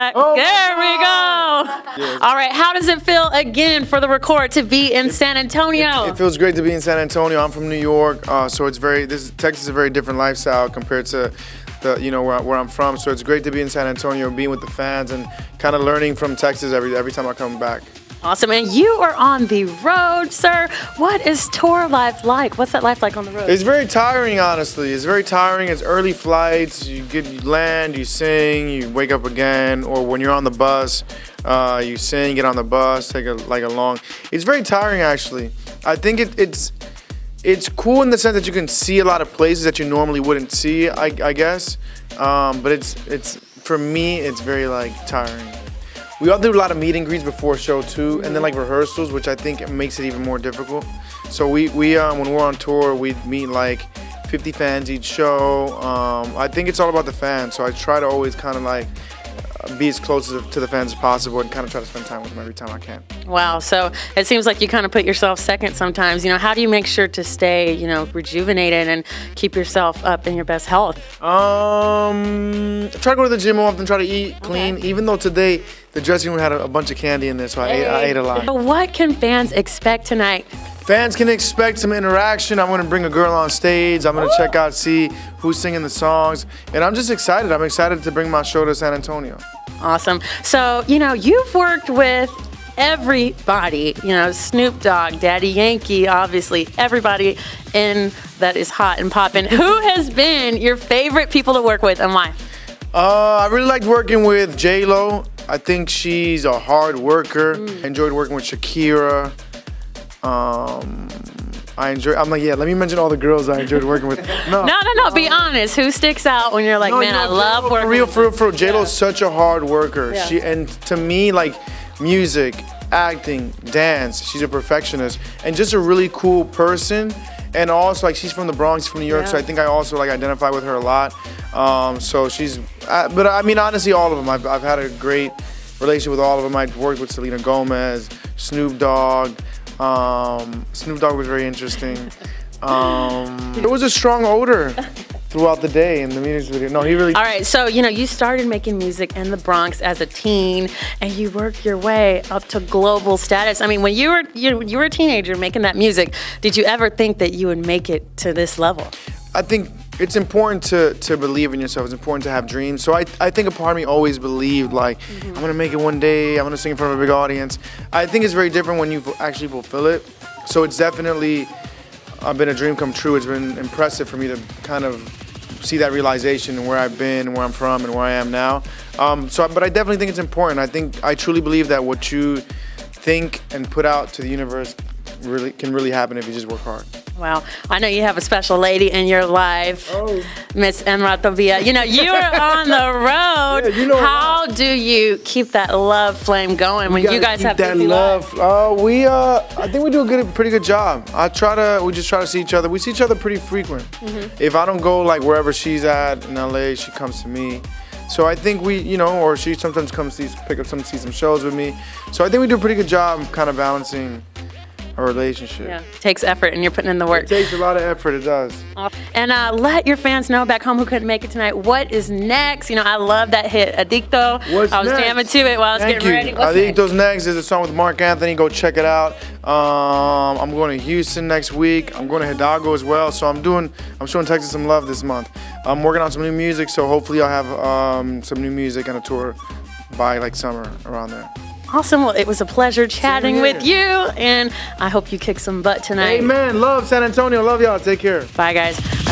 Oh there we go. Yes. All right, how does it feel again for the record to be in San Antonio? It, it feels great to be in San Antonio. I'm from New York, uh, so it's very this Texas is a very different lifestyle compared to the you know where, where I'm from. So it's great to be in San Antonio, being with the fans, and kind of learning from Texas every every time I come back. Awesome. And you are on the road, sir. What is tour life like? What's that life like on the road? It's very tiring, honestly. It's very tiring. It's early flights. You get you land, you sing, you wake up again, or when you're on the bus, uh, you sing, get on the bus, take a like a long. It's very tiring, actually. I think it, it's it's cool in the sense that you can see a lot of places that you normally wouldn't see. I, I guess, um, but it's it's for me, it's very like tiring. We all do a lot of meet and greets before show too, and then like rehearsals, which I think makes it even more difficult. So we, we um, when we're on tour, we meet like 50 fans each show. Um, I think it's all about the fans, so I try to always kind of like be as close to the fans as possible and kind of try to spend time with them every time I can. Wow. So it seems like you kind of put yourself second sometimes. You know, how do you make sure to stay, you know, rejuvenated and keep yourself up in your best health? Um, try to go to the gym often, try to eat clean. Okay. Even though today the dressing room had a, a bunch of candy in there, so I, ate, I ate a lot. But what can fans expect tonight? Fans can expect some interaction. I'm gonna bring a girl on stage. I'm gonna check out, see who's singing the songs. And I'm just excited. I'm excited to bring my show to San Antonio. Awesome. So, you know, you've worked with everybody, you know, Snoop Dogg, Daddy Yankee, obviously, everybody in that is hot and popping. Who has been your favorite people to work with and why? Uh, I really liked working with J Lo. I think she's a hard worker. Mm. Enjoyed working with Shakira. Um, I enjoy. I'm like, yeah. Let me mention all the girls I enjoyed working with. No, no, no. no be honest. Who sticks out when you're like, no, man, you know, I love working. For real, for real, for real. J Lo's yeah. such a hard worker. Yeah. She and to me, like, music, acting, dance. She's a perfectionist and just a really cool person. And also, like, she's from the Bronx, from New York, yeah. so I think I also like identify with her a lot. Um, so she's, uh, but I mean, honestly, all of them. I've, I've had a great relationship with all of them. I've worked with Selena Gomez, Snoop Dogg. Um, Snoop Dogg was very interesting. Um, there was a strong odor throughout the day in the music video. No, he really. All right, so you know, you started making music in the Bronx as a teen, and you worked your way up to global status. I mean, when you were you, you were a teenager making that music, did you ever think that you would make it to this level? I think it's important to, to believe in yourself. It's important to have dreams. So I, I think a part of me always believed like mm-hmm. I'm gonna make it one day. I'm gonna sing in front of a big audience. I think it's very different when you actually fulfill it. So it's definitely uh, been a dream come true. It's been impressive for me to kind of see that realization and where I've been, where I'm from, and where I am now. Um, so, but I definitely think it's important. I think I truly believe that what you think and put out to the universe really can really happen if you just work hard. Well, I know you have a special lady in your life, oh. Miss Emeraude Toubia. You know, you are on the road. Yeah, you know How do you keep that love flame going when you guys have that love? Uh, we, uh, I think we do a good, pretty good job. I try to, we just try to see each other. We see each other pretty frequent. Mm-hmm. If I don't go like wherever she's at in LA, she comes to me. So I think we, you know, or she sometimes comes to pick up some, see some shows with me. So I think we do a pretty good job kind of balancing a relationship. Yeah, it takes effort, and you're putting in the work. It takes a lot of effort. It does. And uh, let your fans know back home who couldn't make it tonight. What is next? You know, I love that hit, Adicto. What's I was next? jamming to it while I was Thank getting you. ready. What's Adicto's next? next is a song with Marc Anthony. Go check it out. Um, I'm going to Houston next week. I'm going to Hidalgo as well. So I'm doing, I'm showing Texas some love this month. I'm working on some new music, so hopefully I'll have um, some new music and a tour by like summer around there. Awesome. Well, it was a pleasure chatting with you, and I hope you kick some butt tonight. Amen. Love San Antonio. Love y'all. Take care. Bye, guys.